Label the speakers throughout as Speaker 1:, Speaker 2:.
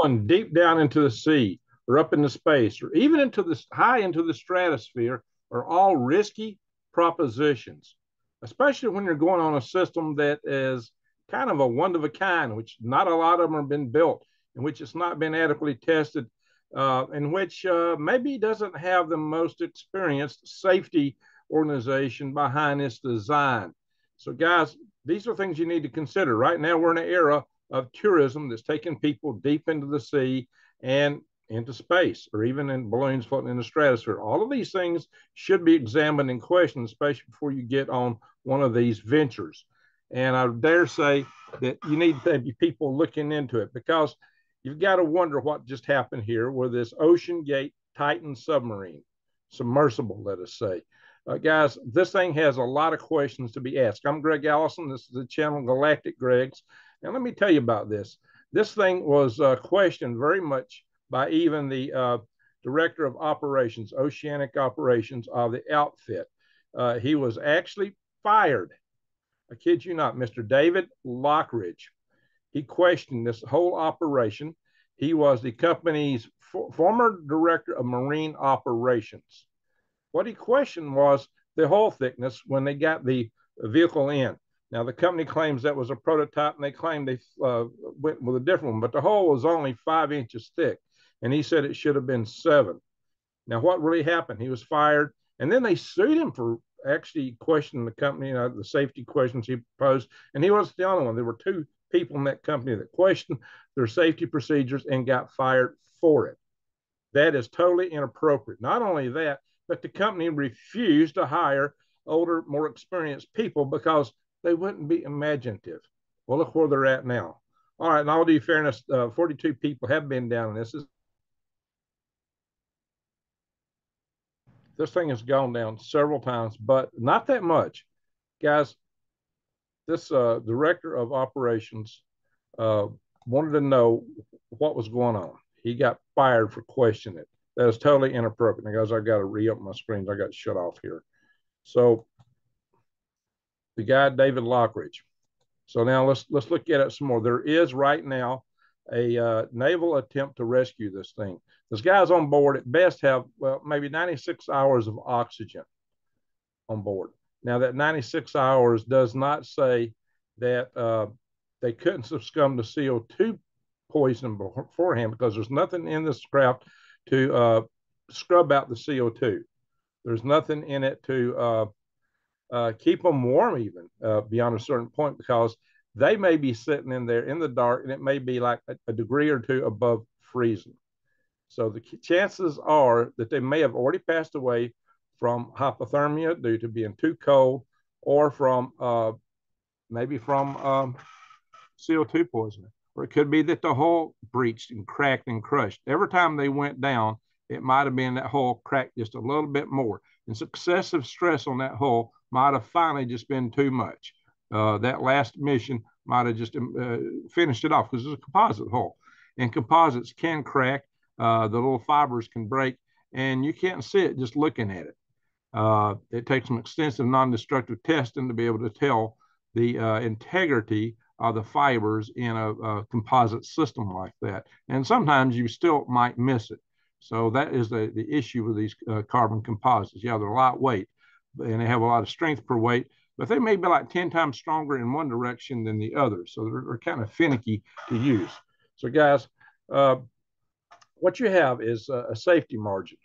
Speaker 1: going deep down into the sea or up into space or even into the high into the stratosphere are all risky propositions, especially when you're going on a system that is kind of a one of a kind, which not a lot of them have been built, in which it's not been adequately tested, uh, in which uh, maybe doesn't have the most experienced safety organization behind its design. So, guys, these are things you need to consider. Right now, we're in an era of tourism that's taking people deep into the sea and into space, or even in balloons floating in the stratosphere. All of these things should be examined and questioned, especially before you get on one of these ventures. And I dare say that you need to be people looking into it because you've got to wonder what just happened here with this OceanGate Titan submarine, submersible, let us say. Uh, guys, this thing has a lot of questions to be asked. I'm Greg Allison. This is the channel Galactic Gregs. And let me tell you about this. This thing was uh, questioned very much by even the uh, director of operations, oceanic operations of the outfit. Uh, he was actually fired. I kid you not, Mr. David Lochridge. He questioned this whole operation. He was the company's for, former director of marine operations. What he questioned was the hull thickness when they got the vehicle in. Now, the company claims that was a prototype and they claim they uh, went with a different one, but the hole was only five inches thick. And he said it should have been seven. Now, what really happened? He was fired. And then they sued him for actually questioning the company, you know, the safety questions he posed. And he wasn't the only one. There were two people in that company that questioned their safety procedures and got fired for it. That is totally inappropriate. Not only that, but the company refused to hire older, more experienced people because they wouldn't be imaginative. Well, look where they're at now. All right, and all due fairness, uh, 42 people have been down in this. This thing has gone down several times, but not that much. Guys, this uh, director of operations uh, wanted to know what was going on. He got fired for questioning it. That is totally inappropriate. Now, guys, I've got to re-open my screens. I got shut off here. So the guy David Lochridge. So now let's let's look at it some more. There is right now a uh, naval attempt to rescue this thing. This guy's on board at best have well maybe 96 hours of oxygen on board. Now that 96 hours does not say that uh, they couldn't succumb to CO2 poison beforehand because there's nothing in this craft to uh, scrub out the CO2. There's nothing in it to uh, keep them warm, even uh, beyond a certain point, because they may be sitting in there in the dark and it may be like a, a degree or two above freezing. So the chances are that they may have already passed away from hypothermia due to being too cold or from uh, maybe from um, CO2 poisoning or it could be that the hull breached and cracked and crushed. Every time they went down, it might have been that hull cracked just a little bit more. And successive stress on that hull might have finally just been too much. Uh, that last mission might have just um, uh, finished it off because it's a composite hull. And composites can crack, uh, the little fibers can break, and you can't see it just looking at it. Uh, it takes some extensive non destructive testing to be able to tell the uh, integrity of the fibers in a, a, composite system like that. And sometimes you still might miss it. So that is the, the issue with these uh, carbon composites. Yeah, they're lightweight and they have a lot of strength per weight, but they may be like 10 times stronger in one direction than the other. So they're, they're kind of finicky to use. So guys, uh, what you have is a, a safety margin.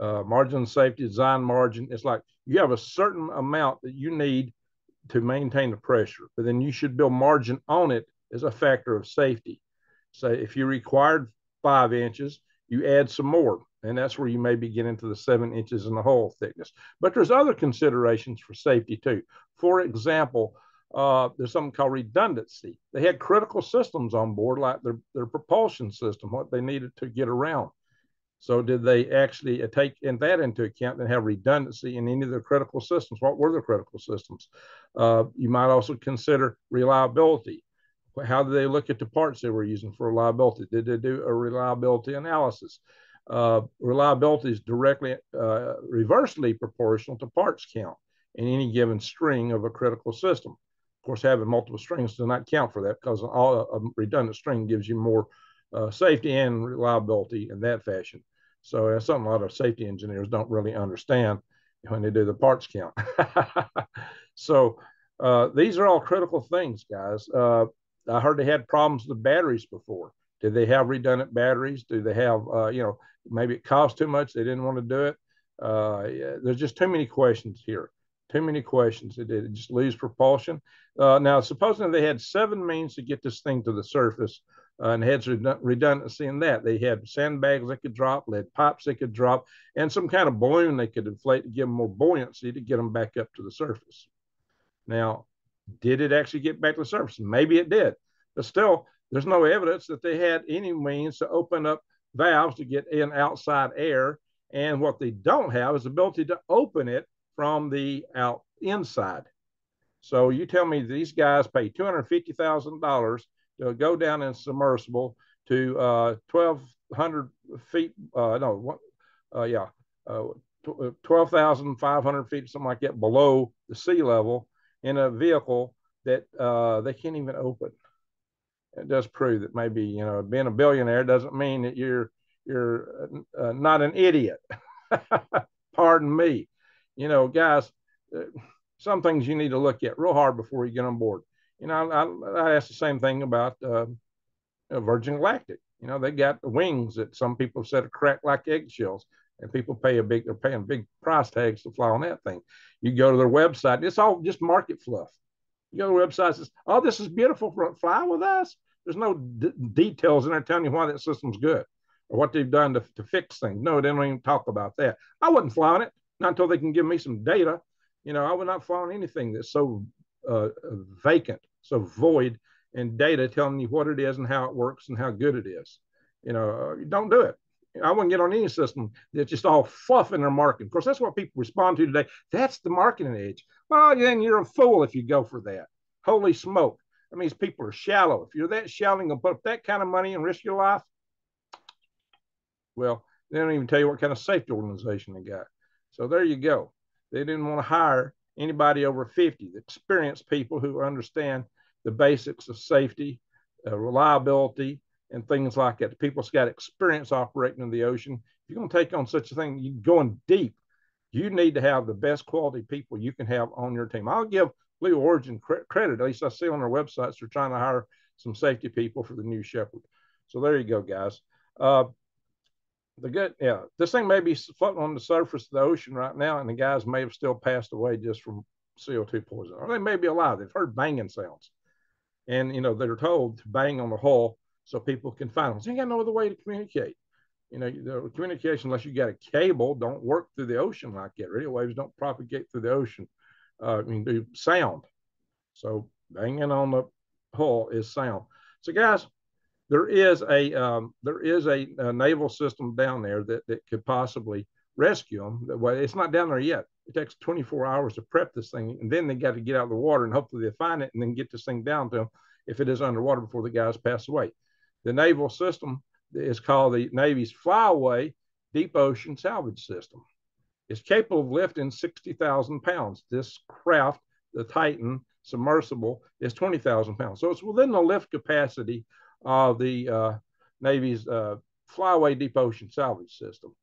Speaker 1: Uh, margin safety, design margin. It's like you have a certain amount that you need to maintain the pressure, but then you should build margin on it as a factor of safety. So if you required five inches, you add some more, and that's where you maybe get into the seven inches in the hull thickness. But there's other considerations for safety too. For example, uh, there's something called redundancy. They had critical systems on board, like their, their propulsion system, what they needed to get around. So did they actually uh, take in that into account and have redundancy in any of their critical systems? What were the critical systems? Uh, you might also consider reliability. How did they look at the parts they were using for reliability? Did they do a reliability analysis? Uh, reliability is directly uh, reversely proportional to parts count in any given string of a critical system. Of course, having multiple strings does not count for that because all, a redundant string gives you more uh, safety and reliability in that fashion. So that's something a lot of safety engineers don't really understand when they do the parts count. so uh, these are all critical things, guys. I heard they had problems with batteries before. Did they have redundant batteries? Do they have, uh, you know, maybe it cost too much? They didn't want to do it. Uh, yeah, there's just too many questions here. Too many questions. It, it just lose propulsion. Uh, now, supposing they had seven means to get this thing to the surface, uh, and had redundancy in that. They had sandbags they could drop, lead pipes they could drop, and some kind of balloon they could inflate to give them more buoyancy to get them back up to the surface. Now, did it actually get back to the surface? Maybe it did, but still, there's no evidence that they had any means to open up valves to get in outside air. And what they don't have is the ability to open it from the out inside. So you tell me these guys pay two hundred fifty thousand dollars to go down in submersible to uh, twelve hundred feet. Uh, no, uh, yeah, uh, uh, twelve thousand five hundred feet, something like that, below the sea level in a vehicle that uh, they can't even open. It does prove that maybe you know being a billionaire doesn't mean that you're you're uh, not an idiot. Pardon me. You know, guys, uh, some things you need to look at real hard before you get on board. You know, I, I asked the same thing about uh, Virgin Galactic. You know, they got wings that some people said are cracked like eggshells, and people pay a big, they're paying big price tags to fly on that thing. You go to their website, it's all just market fluff. You go to the website, says, "Oh, this is beautiful. For, fly with us." There's no d- details in there telling you why that system's good or what they've done to, to fix things. No, they don't even talk about that. I wouldn't fly on it not until they can give me some data. You know, I would not fly on anything that's so uh, vacant, so void in data telling you what it is and how it works and how good it is. You know, uh, don't do it. I wouldn't get on any system that's just all fluff in their marketing. Of course, that's what people respond to today. That's the marketing edge. Well, then you're a fool if you go for that. Holy smoke. That means people are shallow. If you're that shallow and put up that kind of money and risk your life, well, they don't even tell you what kind of safety organization they got. So there you go. They didn't want to hire anybody over 50, the experienced people who understand the basics of safety, uh, reliability, and things like that. People's got experience operating in the ocean. If you're going to take on such a thing, you're going deep. You need to have the best quality people you can have on your team. I'll give Blue Origin cre- credit. At least I see on their websites they're trying to hire some safety people for the New Shepard. So there you go, guys. Uh, the good, yeah, this thing may be floating on the surface of the ocean right now, and the guys may have still passed away just from CO2 poisoning, or they may be alive. They've heard banging sounds, and you know they're told to bang on the hull so people can find them. So you got no other way to communicate. You know, the communication unless you got a cable don't work through the ocean like that. Radio waves don't propagate through the ocean. Uh, I mean, do sound. So banging on the hull is sound. So guys, there is a um, there is a, a, naval system down there that, that could possibly rescue them. Well, it's not down there yet. It takes 24 hours to prep this thing, and then they got to get out of the water and hopefully they find it and then get this thing down to them if it is underwater before the guys pass away. The naval system is called the Navy's Flyaway Deep Ocean Salvage System. It's capable of lifting 60,000 pounds. This craft, the Titan submersible, is 20,000 pounds. So it's within the lift capacity of the uh, Navy's uh, Flyaway Deep Ocean Salvage System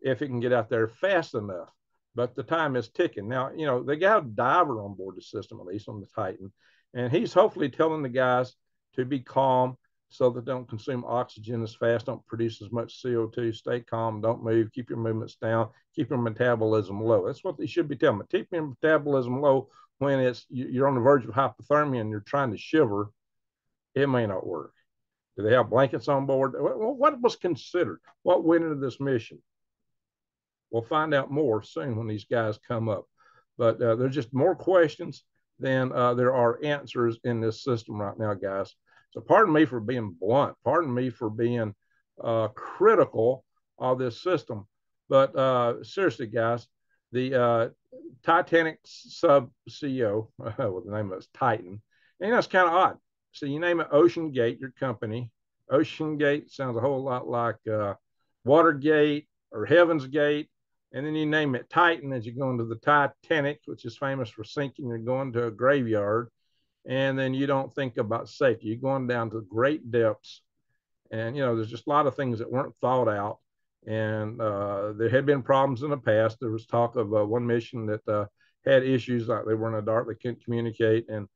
Speaker 1: if it can get out there fast enough. But the time is ticking. Now, you know, they got a diver on board the system, at least on the Titan, and he's hopefully telling the guys to be calm so that don't consume oxygen as fast, don't produce as much CO2, stay calm, don't move, keep your movements down, keep your metabolism low. That's what they should be telling me. Keep your metabolism low when it's you're on the verge of hypothermia and you're trying to shiver. It may not work. Do they have blankets on board? What was considered? What went into this mission? We'll find out more soon when these guys come up. But uh, there's just more questions than uh, there are answers in this system right now, guys. So pardon me for being blunt. Pardon me for being uh, critical of this system. But uh, seriously, guys, the uh, Titanic sub CEO, well, the name is Titan, and that's kind of odd. So you name it Ocean Gate, your company. Ocean Gate sounds a whole lot like uh, Watergate or Heaven's Gate. And then you name it Titan as you go into the Titanic, which is famous for sinking. You're going to a graveyard and then you don't think about safety. You're going down to great depths And, you know, there's just a lot of things that weren't thought out. And uh, there had been problems in the past. There was talk of uh, one mission that uh, had issues like they were in the dark, they couldn't communicate. And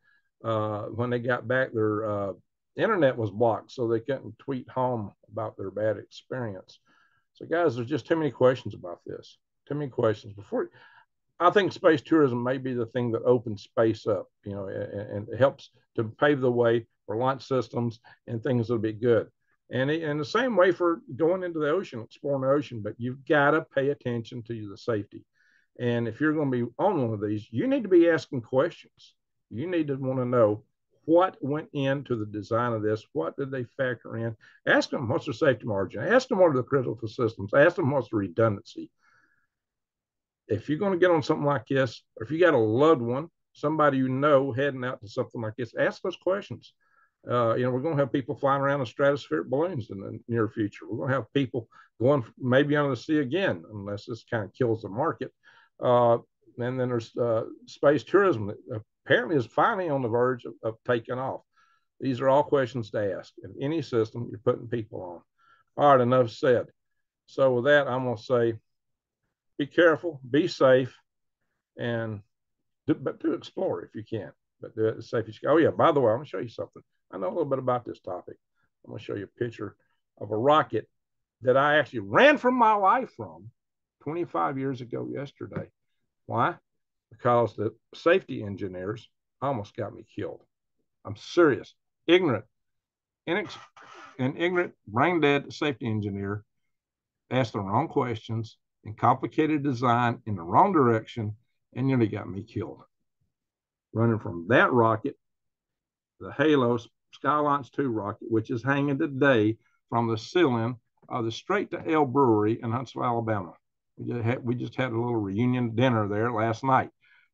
Speaker 1: uh, when they got back, their uh, internet was blocked, so they couldn't tweet home about their bad experience. So, guys, there's just too many questions about this. Too many questions. Before, I think space tourism may be the thing that opens space up, you know, and, and helps to pave the way for launch systems and things that'll be good. And in the same way for going into the ocean, exploring the ocean, but you've got to pay attention to the safety. And if you're going to be on one of these, you need to be asking questions. You need to want to know what went into the design of this. What did they factor in? Ask them what's the safety margin. Ask them what are the critical systems. Ask them what's the redundancy. If you're going to get on something like this, or if you got a loved one, somebody you know heading out to something like this, ask those questions. Uh, you know, we're going to have people flying around in stratospheric balloons in the near future. We're going to have people going maybe under the sea again, unless this kind of kills the market. Uh, and then there's uh, space tourism that apparently is finally on the verge of, of taking off. These are all questions to ask in any system you're putting people on. All right, enough said. So with that, I'm going to say, be careful, be safe, and do, but do explore if you can. But do it as safe as you can. Oh yeah, by the way, I'm going to show you something. I know a little bit about this topic. I'm going to show you a picture of a rocket that I actually ran from my life from 25 years ago yesterday. Why? Because the safety engineers almost got me killed. I'm serious. Ignorant, inex- an ignorant, brain dead safety engineer asked the wrong questions and complicated design in the wrong direction and nearly got me killed. Running from that rocket, the Halo Skylaunch 2 rocket, which is hanging today from the ceiling of the Straight to Ale Brewery in Huntsville, Alabama. We just, had, we just had a little reunion dinner there last night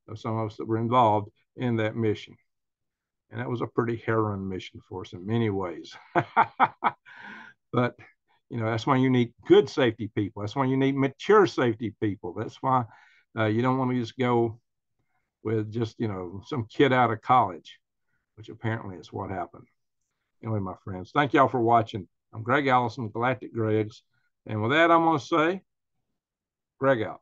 Speaker 1: of some of us that were involved in that mission. And that was a pretty harrowing mission for us in many ways. but, you know, that's why you need good safety people. That's why you need mature safety people. That's why uh, you don't want to just go with just, you know, some kid out of college, which apparently is what happened. Anyway, my friends, thank y'all for watching. I'm Greg Allison, Galactic Gregs. And with that, I'm going to say, Greg out.